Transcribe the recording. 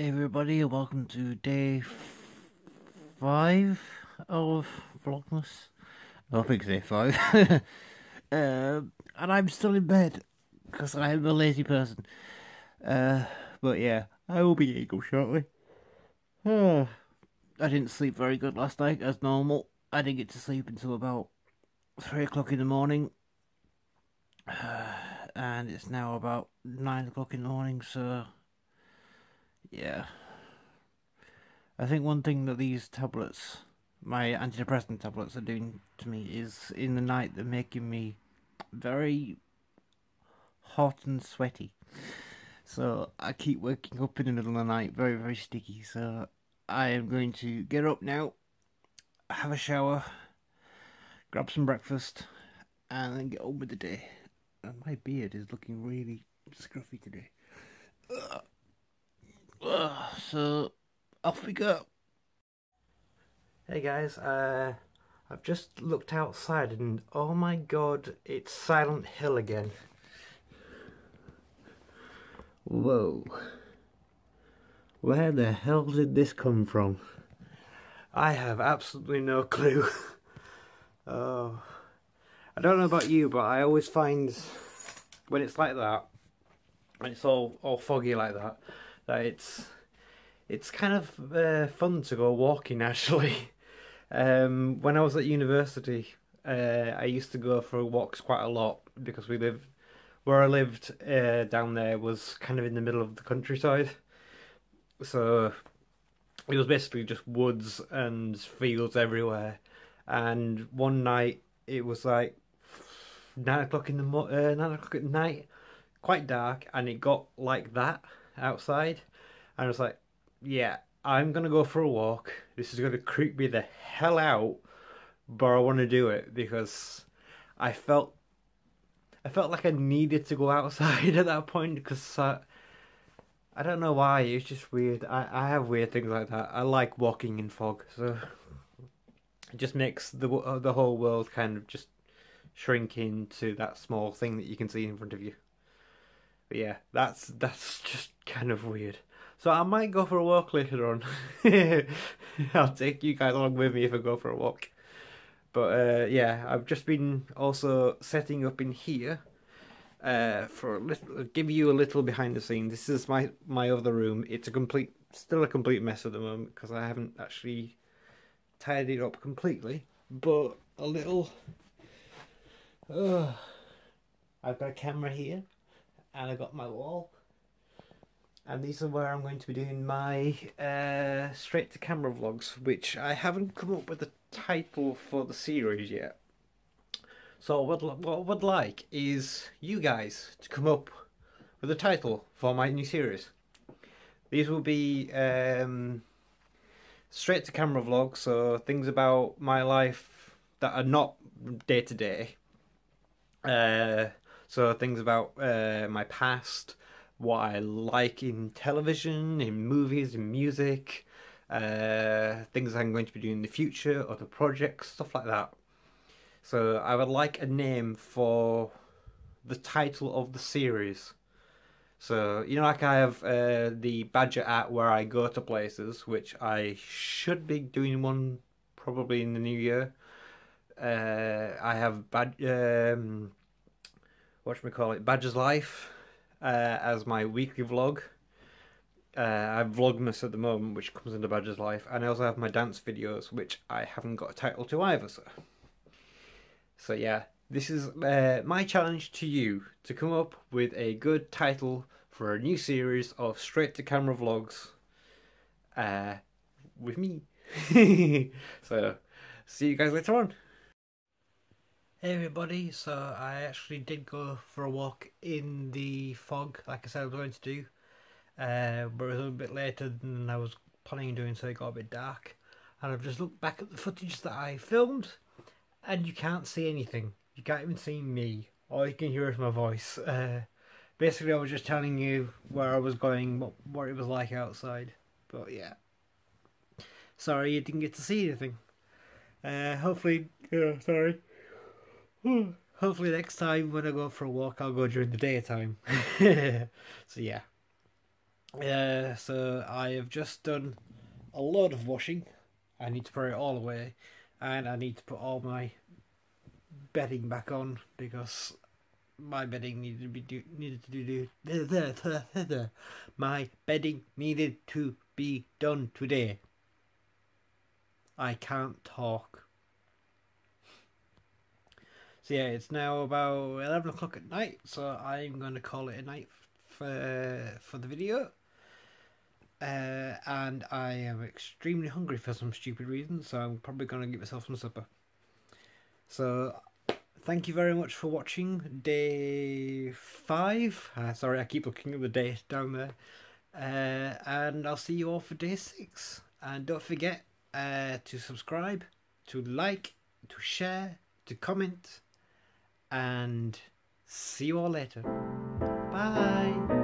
Everybody, welcome to day five of Vlogmas. I think it's day five. um, and I'm still in bed because I am a lazy person. Uh, but yeah, I will be able shortly. Uh, I didn't sleep very good last night as normal. I didn't get to sleep until about three o'clock in the morning. and it's now about nine o'clock in the morning, so yeah. I think one thing that these tablets, my antidepressant tablets, are doing to me is in the night they're making me very hot and sweaty. So I keep waking up in the middle of the night very, very sticky. So I am going to get up now, have a shower, grab some breakfast, and then get on with the day. And my beard is looking really scruffy today. Ugh. Ugh, so off we go. Hey guys, uh, I've just looked outside and oh my god, it's Silent Hill again. Whoa. Where the hell did this come from? I have absolutely no clue. oh. I don't know about you, but I always find when it's like that, when it's all, all foggy like that, it's it's kind of uh, fun to go walking actually. Um, when I was at university, uh, I used to go for walks quite a lot because we lived where I lived uh, down there was kind of in the middle of the countryside, so it was basically just woods and fields everywhere. And one night it was like nine o'clock in the mo- uh, nine o'clock at night, quite dark, and it got like that outside. And I was like, yeah, I'm gonna go for a walk. This is gonna creep me the hell out, but I want to do it because I felt I felt like I needed to go outside at that point because I, I don't know why. It's just weird. I I have weird things like that. I like walking in fog, so it just makes the the whole world kind of just shrink into that small thing that you can see in front of you. But yeah, that's that's just kind of weird. So I might go for a walk later on. I'll take you guys along with me if I go for a walk. But uh, yeah, I've just been also setting up in here uh, for a little, give you a little behind the scenes. This is my my other room. It's a complete, still a complete mess at the moment because I haven't actually tidied it up completely. But a little. Uh, I've got a camera here, and I've got my wall and these are where I'm going to be doing my uh, straight to camera vlogs, which I haven't come up with a title for the series yet. So what, what I would like is you guys to come up with a title for my new series. These will be um, straight to camera vlogs, so things about my life that are not day to day. Uh, so things about uh, my past, what I like in television, in movies, in music, uh, things I'm going to be doing in the future, other projects, stuff like that. So I would like a name for the title of the series. So you know, like I have uh, the Badger app where I go to places, which I should be doing one probably in the new year. Uh, I have bad um, what we call it? Badger's Life uh, as my weekly vlog. Uh, I have Vlogmas at the moment, which comes into Badger's Life, and I also have my dance videos, which I haven't got a title to either. So, so yeah, this is uh, my challenge to you to come up with a good title for a new series of straight to camera vlogs uh, with me. so, see you guys later on. Hey everybody, so I actually did go for a walk in the fog, like I said I was going to do, uh, but it was a bit later than I was planning on doing, so it got a bit dark. And I've just looked back at the footage that I filmed, and you can't see anything. You can't even see me. All you can hear is my voice. Uh, basically, I was just telling you where I was going, what, what it was like outside. But yeah. Sorry you didn't get to see anything. Uh, hopefully, yeah, sorry. Hopefully next time when I go for a walk, I'll go during the daytime. so yeah. Uh, so I have just done a load of washing. I need to put it all away, and I need to put all my bedding back on because my bedding needed to be do, needed to do my bedding needed to be done today. I can't talk. So yeah, it's now about eleven o'clock at night, so I'm going to call it a night for for the video. Uh, and I am extremely hungry for some stupid reason, so I'm probably going to get myself some supper. So thank you very much for watching day five. Uh, sorry, I keep looking at the date down there. Uh, and I'll see you all for day six. And don't forget uh, to subscribe, to like, to share, to comment, and see you all later. Bye.